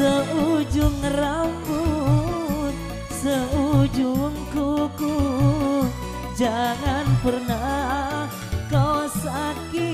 seujung rambut seujung kuku. Jangan pernah kau sakit